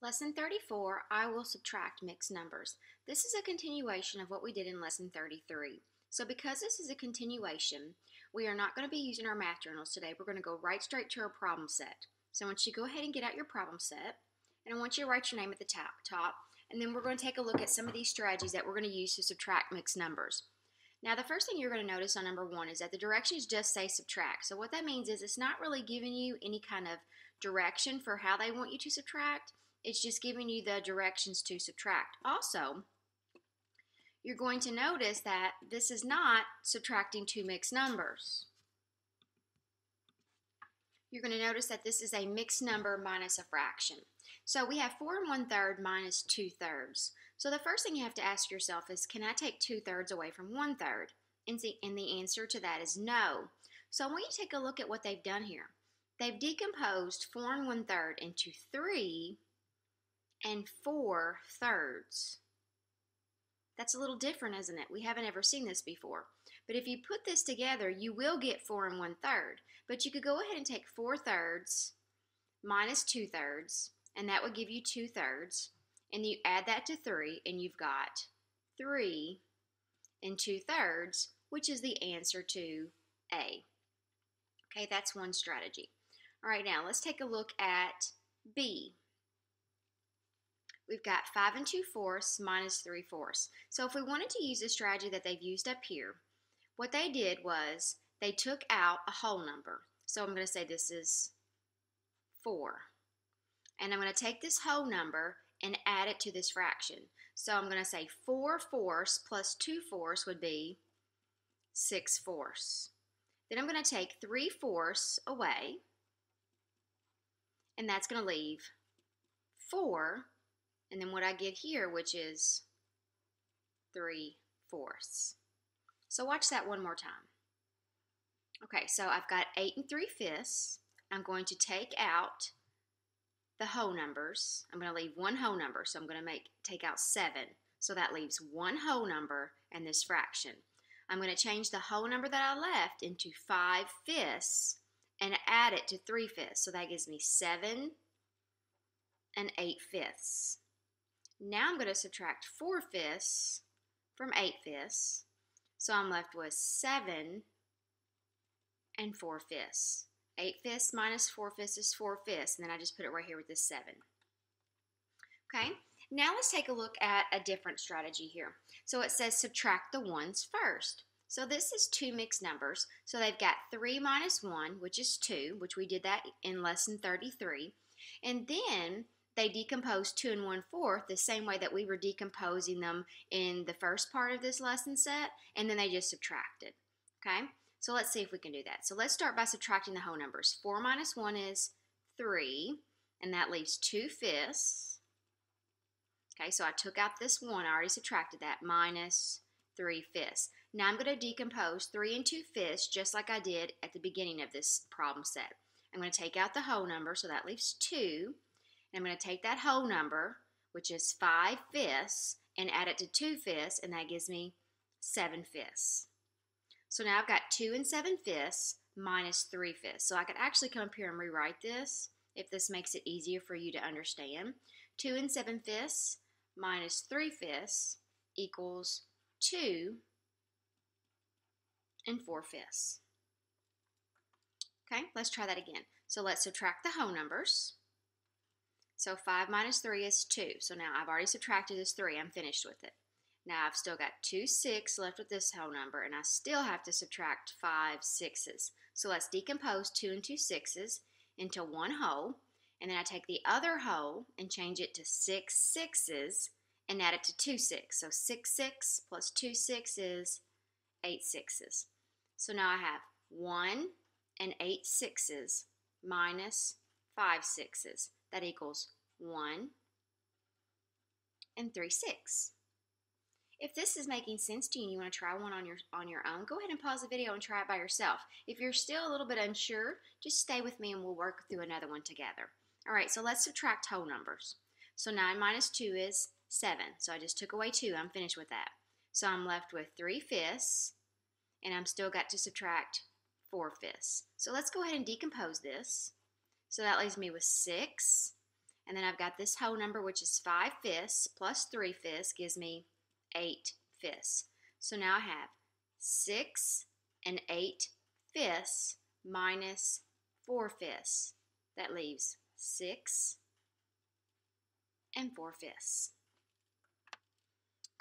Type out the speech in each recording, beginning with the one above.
Lesson 34, I will subtract mixed numbers. This is a continuation of what we did in Lesson 33. So because this is a continuation, we are not going to be using our math journals today. We're going to go right straight to our problem set. So I want you to go ahead and get out your problem set, and I want you to write your name at the top, top and then we're going to take a look at some of these strategies that we're going to use to subtract mixed numbers. Now the first thing you're going to notice on number one is that the directions just say subtract. So what that means is it's not really giving you any kind of direction for how they want you to subtract. It's just giving you the directions to subtract. Also, you're going to notice that this is not subtracting two mixed numbers. You're going to notice that this is a mixed number minus a fraction. So we have 4 and 1 third minus 2 thirds. So the first thing you have to ask yourself is, can I take 2 thirds away from 1 third? And the, and the answer to that is no. So I want you to take a look at what they've done here. They've decomposed 4 and 1 third into 3 and 4 thirds. That's a little different, isn't it? We haven't ever seen this before. But if you put this together, you will get 4 and one third. But you could go ahead and take 4 thirds minus 2 thirds, and that would give you 2 thirds. And you add that to 3, and you've got 3 and 2 thirds, which is the answer to A. Okay, that's one strategy. All right, now let's take a look at B. We've got 5 and 2 fourths minus 3 fourths. So if we wanted to use the strategy that they've used up here, what they did was they took out a whole number. So I'm going to say this is 4. And I'm going to take this whole number and add it to this fraction. So I'm going to say 4 fourths plus 2 fourths would be 6 fourths. Then I'm going to take 3 fourths away, and that's going to leave 4, and then what I get here, which is 3 fourths. So watch that one more time. Okay, so I've got 8 and 3 fifths. I'm going to take out the whole numbers. I'm going to leave one whole number, so I'm going to make take out 7. So that leaves one whole number and this fraction. I'm going to change the whole number that I left into 5 fifths and add it to 3 fifths. So that gives me 7 and 8 fifths. Now I'm going to subtract 4 fifths from 8 fifths. So I'm left with 7 and 4 fifths. 8 fifths minus 4 fifths is 4 fifths, and then I just put it right here with this 7. Okay, now let's take a look at a different strategy here. So it says subtract the ones first. So this is two mixed numbers. So they've got 3 minus 1, which is 2, which we did that in lesson 33. And then they decompose 2 and 1 fourth the same way that we were decomposing them in the first part of this lesson set, and then they just subtracted. Okay, so let's see if we can do that. So let's start by subtracting the whole numbers. 4 minus 1 is 3, and that leaves 2 fifths. Okay, so I took out this 1, I already subtracted that, minus 3 fifths. Now I'm going to decompose 3 and 2 fifths just like I did at the beginning of this problem set. I'm going to take out the whole number, so that leaves 2. And I'm going to take that whole number, which is 5 fifths, and add it to 2 fifths, and that gives me 7 fifths. So now I've got 2 and 7 fifths minus 3 fifths. So I could actually come up here and rewrite this if this makes it easier for you to understand. 2 and 7 fifths minus 3 fifths equals 2 and 4 fifths. Okay, let's try that again. So let's subtract the whole numbers. So 5 minus 3 is 2. So now I've already subtracted this 3. I'm finished with it. Now I've still got two 6 left with this whole number, and I still have to subtract 5 6's. So let's decompose 2 and 2 6's into one whole, and then I take the other whole and change it to 6 6's and add it to 2 6. So 6 6 plus 2 6 is 8 6's. So now I have 1 and 8 6's minus 5 6's. That equals 1 and 3 6. If this is making sense to you and you want to try one on your on your own, go ahead and pause the video and try it by yourself. If you're still a little bit unsure, just stay with me and we'll work through another one together. All right, so let's subtract whole numbers. So 9 minus 2 is 7. So I just took away 2. I'm finished with that. So I'm left with 3 fifths, and I'm still got to subtract 4 fifths. So let's go ahead and decompose this. So that leaves me with 6, And then I've got this whole number, which is 5 fifths plus 3 fifths gives me 8 fifths. So now I have 6 and 8 fifths minus 4 fifths. That leaves 6 and 4 fifths.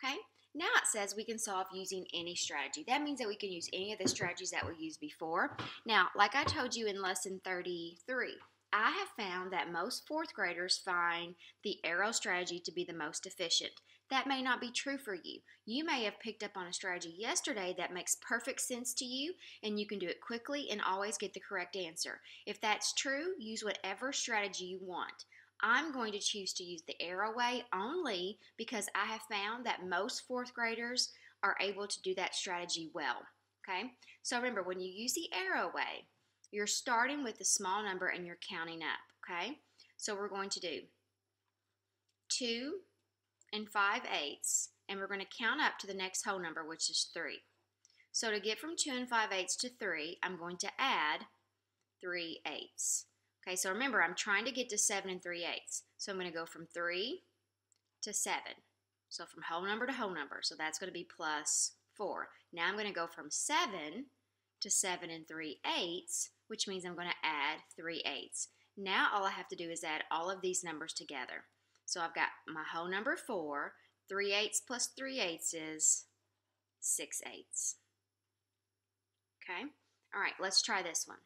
Okay, now it says we can solve using any strategy. That means that we can use any of the strategies that we used before. Now, like I told you in lesson 33, I have found that most fourth graders find the arrow strategy to be the most efficient. That may not be true for you. You may have picked up on a strategy yesterday that makes perfect sense to you and you can do it quickly and always get the correct answer. If that's true, use whatever strategy you want. I'm going to choose to use the arrow way only because I have found that most fourth graders are able to do that strategy well. Okay, so remember when you use the arrow way, you're starting with a small number and you're counting up. Okay, so we're going to do 2 and 5 eighths, and we're going to count up to the next whole number, which is 3. So to get from 2 and 5 eighths to 3, I'm going to add 3 eighths. Okay, so remember, I'm trying to get to 7 and 3 eighths. So I'm going to go from 3 to 7. So from whole number to whole number. So that's going to be plus 4. Now I'm going to go from 7 to 7 and 3 eighths, which means I'm going to add 3 eighths. Now all I have to do is add all of these numbers together. So I've got my whole number 4. 3 eighths plus 3 eighths is 6 eighths. Okay? All right, let's try this one.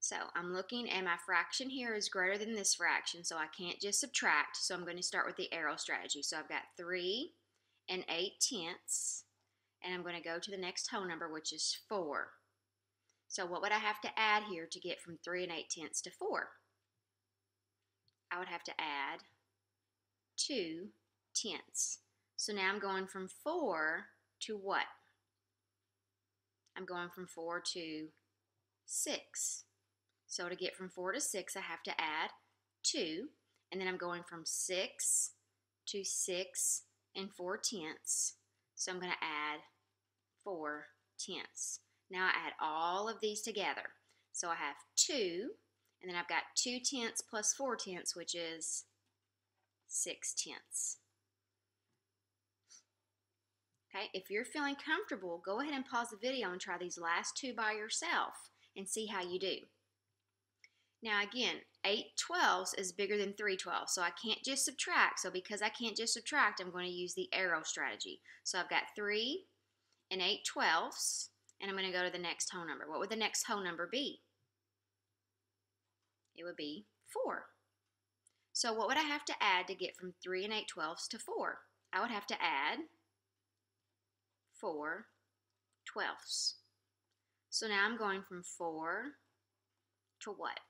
So I'm looking and my fraction here is greater than this fraction, so I can't just subtract. So I'm going to start with the arrow strategy. So I've got 3 and 8 tenths, and I'm going to go to the next whole number, which is 4. So what would I have to add here to get from 3 and 8 tenths to 4? I would have to add 2 tenths. So now I'm going from 4 to what? I'm going from 4 to 6. So to get from 4 to 6, I have to add 2. And then I'm going from 6 to 6 and 4 tenths. So I'm going to add 4 tenths. Now I add all of these together. So I have 2, and then I've got 2 tenths plus 4 tenths, which is 6 tenths. Okay, if you're feeling comfortable, go ahead and pause the video and try these last two by yourself and see how you do. Now again, 8 twelfths is bigger than 3 twelfths, so I can't just subtract. So because I can't just subtract, I'm going to use the arrow strategy. So I've got 3 and 8 twelfths, and I'm going to go to the next whole number. What would the next whole number be? It would be 4. So what would I have to add to get from 3 and 8 twelfths to 4? I would have to add 4 twelfths. So now I'm going from 4 to what?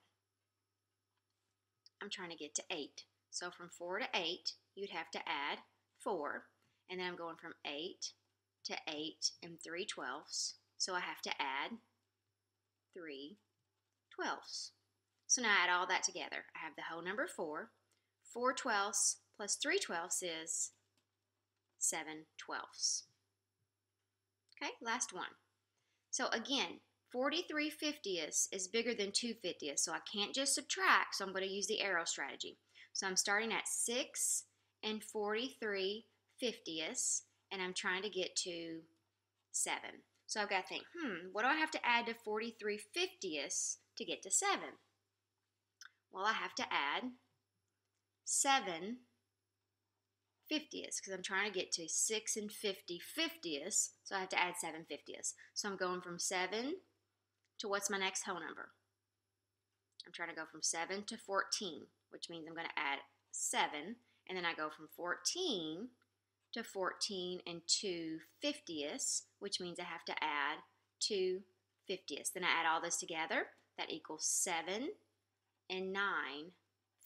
I'm trying to get to 8. So from 4 to 8, you'd have to add 4. And then I'm going from 8 to 8 and 3 twelfths. So I have to add 3 twelfths. So now I add all that together. I have the whole number 4. 4 twelfths plus 3 twelfths is 7 twelfths. Okay, last one. So again, 43 fiftieths is bigger than 2 fiftieths, so I can't just subtract, so I'm going to use the arrow strategy. So I'm starting at 6 and 43 fiftieths, and I'm trying to get to 7. So I've got to think, hmm, what do I have to add to 43 fiftieths to get to 7? Well, I have to add 7 fiftieths because I'm trying to get to 6 and 50 fiftieths, so I have to add 7 fiftieths. So I'm going from 7 to what's my next whole number? I'm trying to go from 7 to 14, which means I'm going to add 7, and then I go from 14 to 14 and 2 fiftieths, which means I have to add 2 fiftieths. Then I add all this together, that equals 7 and 9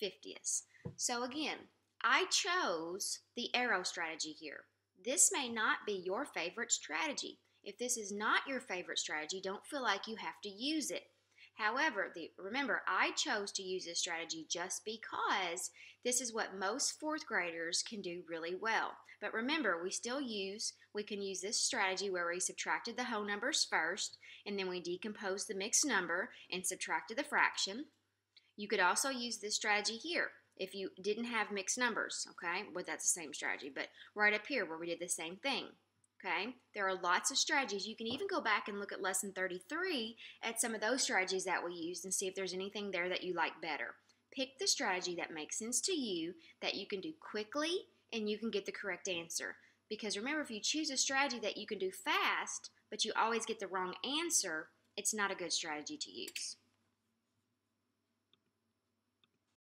fiftieths. So again, I chose the arrow strategy here. This may not be your favorite strategy. If this is not your favorite strategy, don't feel like you have to use it. However, the, remember, I chose to use this strategy just because this is what most fourth graders can do really well. But remember, we still use, we can use this strategy where we subtracted the whole numbers first, and then we decomposed the mixed number and subtracted the fraction. You could also use this strategy here. if you didn't have mixed numbers, okay? Well, that's the same strategy, but right up here where we did the same thing, okay? There are lots of strategies. You can even go back and look at lesson 33 at some of those strategies that we used and see if there's anything there that you like better. Pick the strategy that makes sense to you, that you can do quickly, and you can get the correct answer. Because remember, if you choose a strategy that you can do fast, but you always get the wrong answer, it's not a good strategy to use.